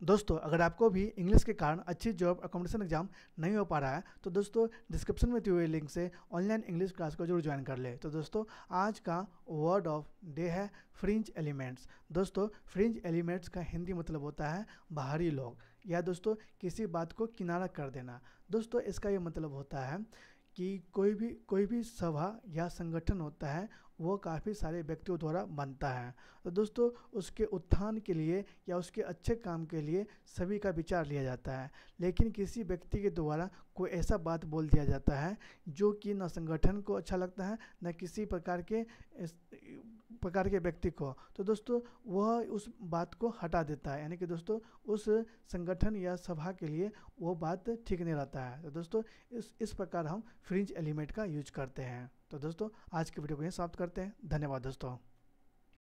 दोस्तों, अगर आपको भी इंग्लिश के कारण अच्छी जॉब अकोमोडेशन एग्ज़ाम नहीं हो पा रहा है तो दोस्तों डिस्क्रिप्शन में दिए हुए लिंक से ऑनलाइन इंग्लिश क्लास को ज़रूर ज्वाइन कर ले। तो दोस्तों, आज का word of the day fringe elements दोस्तों फ्रिंज एलिमेंट्स का हिंदी मतलब होता है बाहरी लोग या दोस्तों, किसी बात को किनारा कर देना। दोस्तों, इसका ये मतलब होता है कि कोई भी कोई भी सभा या संगठन होता है, वो काफ़ी सारे व्यक्तियों द्वारा बनता है। तो दोस्तों, उसके उत्थान के लिए या उसके अच्छे काम के लिए सभी का विचार लिया जाता है। लेकिन किसी व्यक्ति के द्वारा कोई ऐसा बात बोल दिया जाता है, जो कि न संगठन को अच्छा लगता है, न किसी प्रकार के प्रकार के व्यक्ति को। तो दोस्तों, वह उस बात को हटा देता है। यानी कि दोस्तों, उस संगठन या सभा के लिए वो बात ठीक नहीं रहता है। तो दोस्तों, इस इस प्रकार हम फ्रिंज एलिमेंट का यूज़ करते हैं। तो दोस्तों, आज की वीडियो को यहीं समाप्त करते हैं। धन्यवाद दोस्तों।